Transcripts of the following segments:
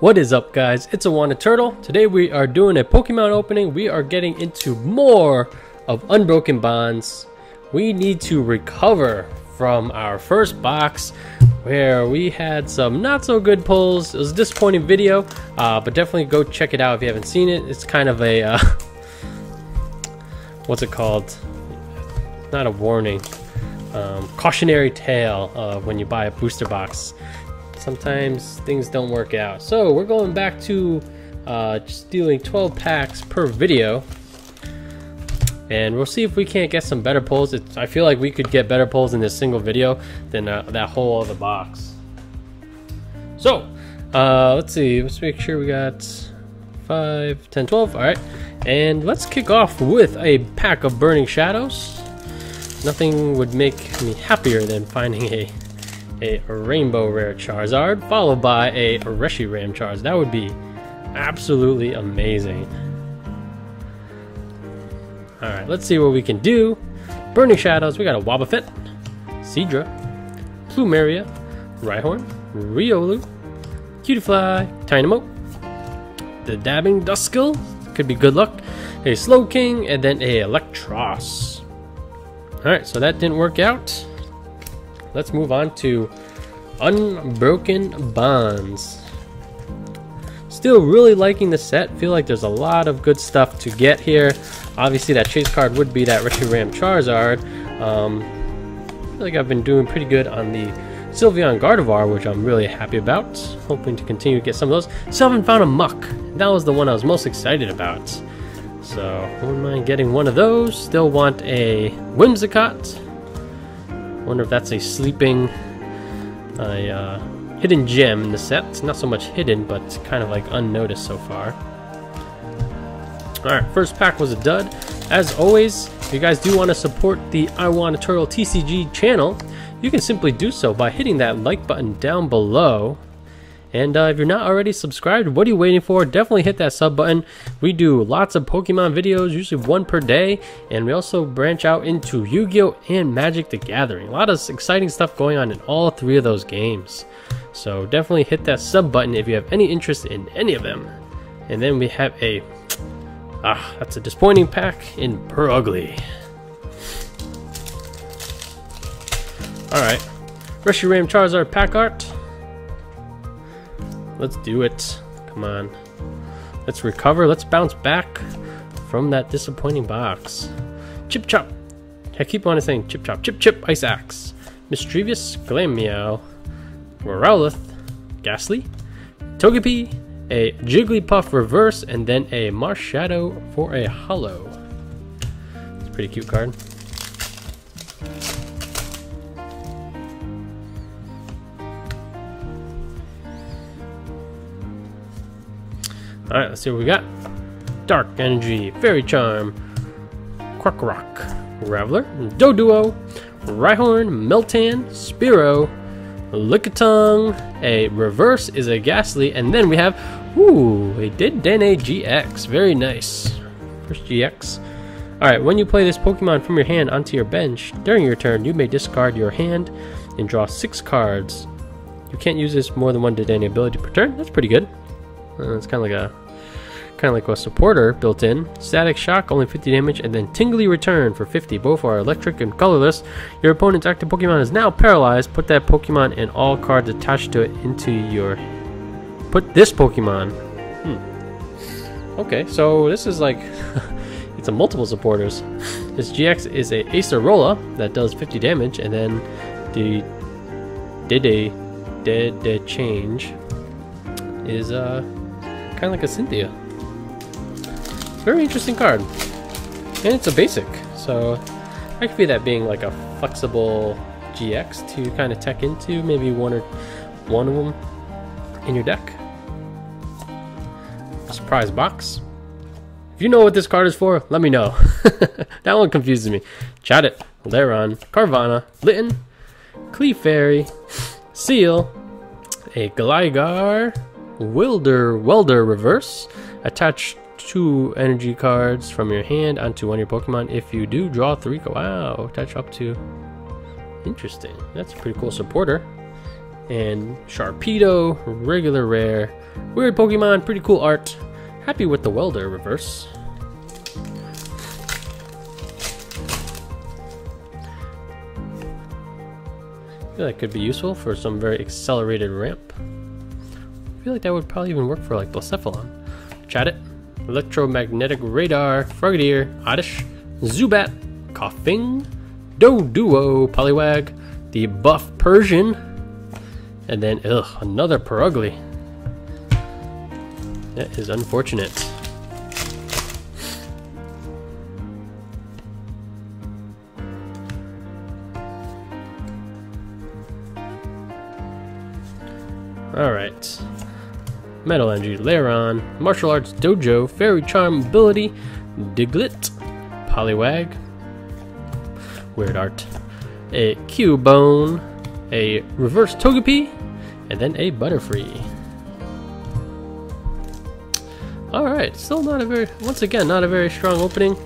What is up guys, it's iWAHnnaTurtle. Today we are doing a Pokemon opening. We are getting into more of Unbroken Bonds. We need to recover from our first box where we had some not so good pulls. It was a disappointing video, uh, but definitely go check it out if you haven't seen it. It's kind of a, uh, what's it called? Not a warning, um, cautionary tale of when you buy a booster box sometimes things don't work out. So we're going back to uh, just doing 12 packs per video. And we'll see if we can't get some better pulls. It's, I feel like we could get better pulls in this single video than uh, that whole other box. So, uh, let's see. Let's make sure we got 5, 10, 12. All right. And let's kick off with a pack of Burning Shadows. Nothing would make me happier than finding a a Rainbow Rare Charizard, followed by a Reshiram Charizard. That would be absolutely amazing. Alright, let's see what we can do. Burning Shadows, we got a Wobbuffet, Seadra, Plumeria, Rhyhorn, Riolu, Cutiefly, Tynamo, the Dabbing Duskull, could be good luck, a Slowking, and then a Eelektross. Alright, so that didn't work out let's move on to Unbroken Bonds. Still really liking the set. Feel like there's a lot of good stuff to get here. Obviously, that chase card would be that Reshiram Charizard. Um, I feel like I've been doing pretty good on the Sylveon Gardevoir, which I'm really happy about. Hoping to continue to get some of those. Still haven't found a Muk. That was the one I was most excited about. So, wouldn't mind getting one of those. Still want a Whimsicott wonder if that's a sleeping, a uh, hidden gem in the set. It's not so much hidden, but kind of like unnoticed so far. Alright, first pack was a dud. As always, if you guys do want to support the iWAHnnaTurtle TCG channel, you can simply do so by hitting that like button down below and uh, if you're not already subscribed, what are you waiting for? Definitely hit that sub button. We do lots of Pokemon videos, usually one per day, and we also branch out into Yu-Gi-Oh! and Magic the Gathering. A lot of exciting stuff going on in all three of those games. So definitely hit that sub button if you have any interest in any of them. And then we have a... Ah, that's a disappointing pack in Purugly. Alright. Reshiram Charizard pack art. Let's do it. Come on. Let's recover. Let's bounce back from that disappointing box. Chip Chop. I keep on saying Chip Chop. Chip Chip Ice Axe. Mischievous Glameow. Rowlet. Gastly. Togepi. A Jigglypuff reverse. And then a Marshadow for a hollow. It's a pretty cute card. Alright, let's see what we got. Dark Energy, Fairy Charm, Quark Rock, Graveler, Doduo, Rhyhorn, Meltan, Spearow, Lickitung, a reverse is a Gastly, and then we have, ooh, a Dedenne GX. Very nice. First GX. Alright, when you play this Pokemon from your hand onto your bench, during your turn, you may discard your hand and draw six cards. You can't use this more than one Dedenne ability per turn. That's pretty good. Uh, it's kind of like a kind of like a supporter built in. Static shock, only 50 damage, and then tingly return for 50. Both are electric and colorless. Your opponent's active Pokemon is now paralyzed. Put that Pokemon and all cards attached to it into your. Put this Pokemon. Hmm. Okay, so this is like. it's a multiple supporters. This GX is a Acerola that does 50 damage, and then the Dede Dead Change is uh kind of like a Cynthia. Very interesting card. And it's a basic, so I could see that being like a flexible GX to kind of tech into, maybe one or one of them in your deck. Surprise box. If you know what this card is for, let me know. that one confuses me. Chatot, Lairon, Carvanha, Litten, Clefairy, Seel, a Gligar, Wilder Welder Reverse, attach two energy cards from your hand onto one of your Pokemon. If you do, draw three. Wow, touch up to. Interesting. That's a pretty cool supporter. and Sharpedo, regular rare. Weird Pokemon, pretty cool art. Happy with the welder reverse. That could be useful for some very accelerated ramp. I feel like that would probably even work for like Blacephalon. Chatot, Electromagnetic Radar, Frogadier, Oddish, Zubat, Koffing, Doduo, Poliwag, the Buff Persian, and then, ugh, another Purugly. That is unfortunate. Alright. Metal Energy, Lairon, Martial Arts Dojo, Fairy Charm Ability, Diglett, Poliwag, Weird Art, a Cubone, a Reverse Togepi, and then a Butterfree. Alright, still not a very, once again, not a very strong opening.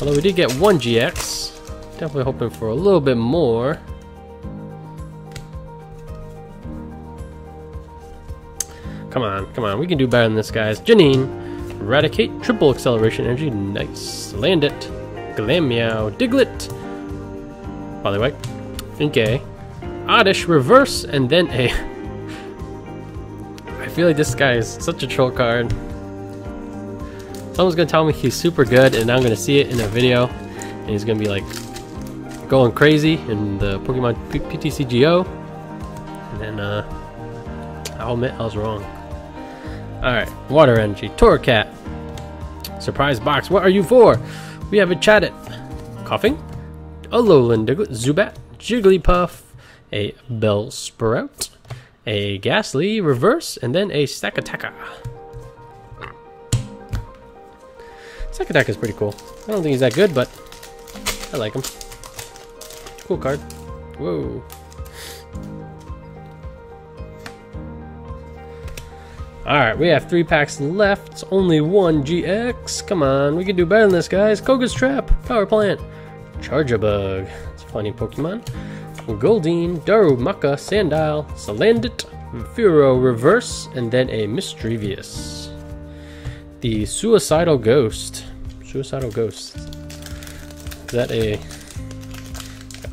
Although we did get one GX. Definitely hoping for a little bit more. Come on, come on, we can do better than this, guys. Janine, Eradicate, Triple Acceleration Energy, nice. Land it. Glameow, Diglett, way, Finke, Oddish, Reverse, and then a... I feel like this guy is such a troll card. Someone's gonna tell me he's super good, and I'm gonna see it in a video, and he's gonna be like going crazy in the Pokemon PTCGO, and then uh, I'll admit I was wrong. Alright, Water Energy, Torracat. Surprise box, what are you for? We have a Chatot. Koffing? A Diglett, Zubat, Jigglypuff, a Bellsprout. a Gastly Reverse, and then a Stakataka. Stakataka is pretty cool. I don't think he's that good, but I like him. Cool card. Whoa. Alright, we have three packs left. Only one GX. Come on, we can do better than this, guys. Koga's Trap, Power Plant, Charjabug. It's a funny Pokemon. Goldeen, Darumaka, Sandile, Salandit, Furo Reverse, and then a Misdreavus. The Suicidal Ghost. Suicidal Ghost. Is that a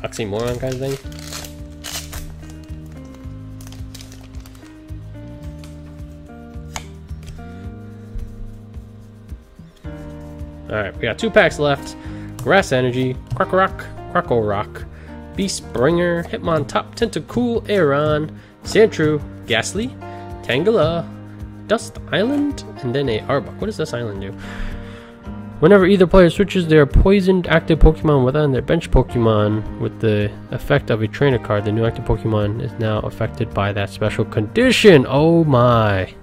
oxymoron kind of thing? Alright, we got two packs left. Grass Energy, Krokorok, Krokorok, Rock, Beast Bringer, Hitmontop, Tentacool, Aron, Sandshrew, Gastly, Tangela, Dust Island, and then a Arbok. What does Dust Island do? Whenever either player switches their poisoned active Pokemon within their bench Pokemon with the effect of a trainer card, the new active Pokemon is now affected by that special condition. Oh my.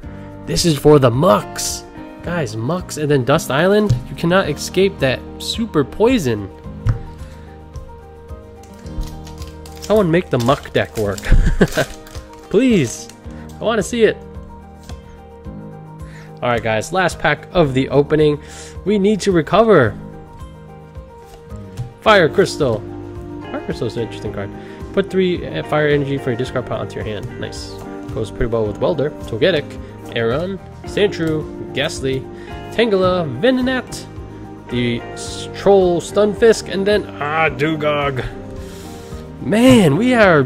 This is for the Muks. Guys, Muks and then Dust Island, you cannot escape that super poison. Someone make the Muk deck work. Please. I want to see it. Alright guys, last pack of the opening. We need to recover. Fire Crystal. Fire Crystal is an interesting card. Put three uh, fire energy for your discard pile onto your hand. Nice. Goes pretty well with Welder, Togetic, Aron, Sandshrew, Gastly, Tangela, Venonat, the Troll Stunfisk, and then ah Dewgong. Man, we are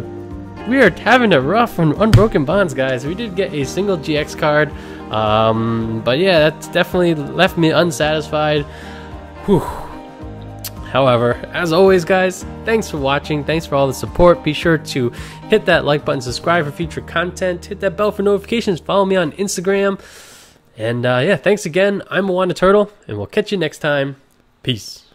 we are having a rough on Unbroken Bonds, guys. We did get a single GX card, um, but yeah, that's definitely left me unsatisfied. Whew. However, as always, guys, thanks for watching. Thanks for all the support. Be sure to hit that like button, subscribe for future content, hit that bell for notifications, follow me on Instagram. And uh, yeah, thanks again. I'm Moana Turtle, and we'll catch you next time. Peace.